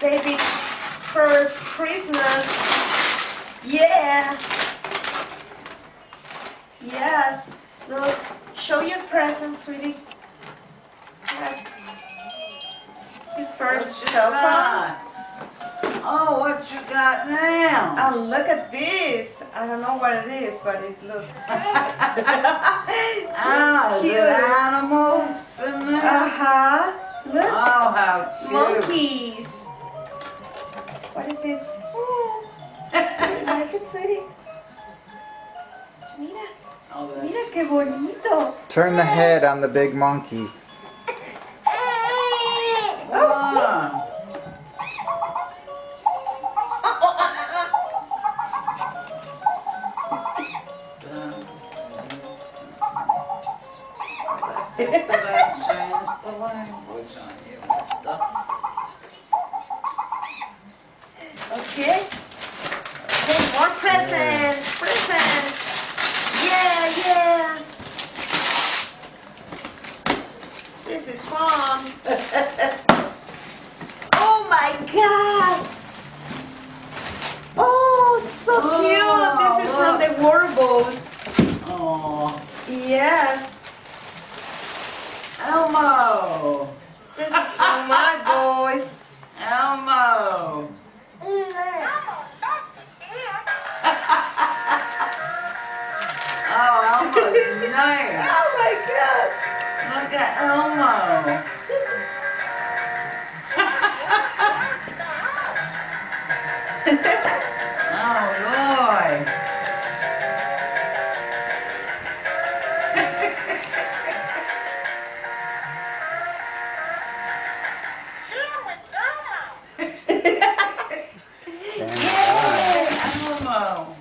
baby's first Christmas. Yeah. Yes. Look, show your present, sweetie. Yes. His first cell phone. Oh, what you got now? Oh, look at this. I don't know what it is, but it looks. Ah, looks cute. it animals? Uh huh. Look. Oh, how cute. Monkeys. You like it, sweetie? Mira, mira qué bonito. Turn the head on the big monkey. Wow. Did I change the language on you and stuff? Okay. Okay, more presents. Presents. Yeah, yeah. This is fun. oh my god. Oh, so oh, cute. This is from the Warbles. Oh, Yes. Elmo! This is Oh, nice. Oh my god. Look at Elmo. oh, Lord. Elmo.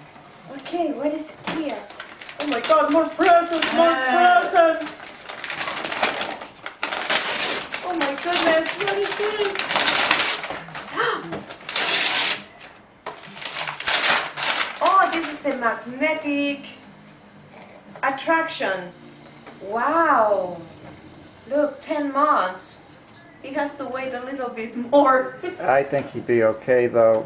Okay, what is here? My god, more presents, more Ah. presents. Oh my goodness, what is this? Oh, this is the magnetic attraction. Wow. Look, 10 months. He has to wait a little bit more. I think he'd be okay though.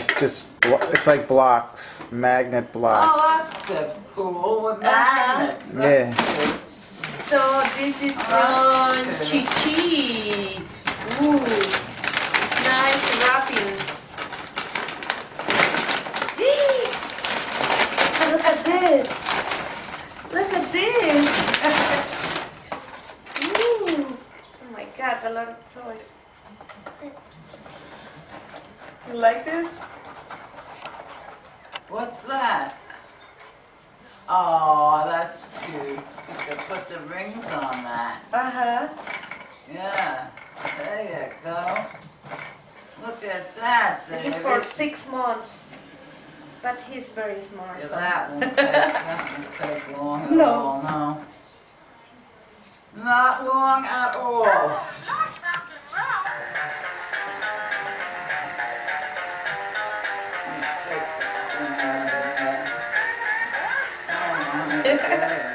It's just, it's like blocks, magnet blocks. Oh, that's the cool with Uh-huh. magnets. Yeah. Cool. So this is from okay. Chichi. Ooh, nice wrapping. Look at this. Look at this. Ooh. Oh my god, a lot of toys. You like this? What's that? Oh, that's cute. You could put the rings on that. Uh-huh. Yeah. There you go. Look at that. This is for six months. But he's very smart. Yeah, so- that won't take, that won't take long at No. all, no. Not long at all. Gracias.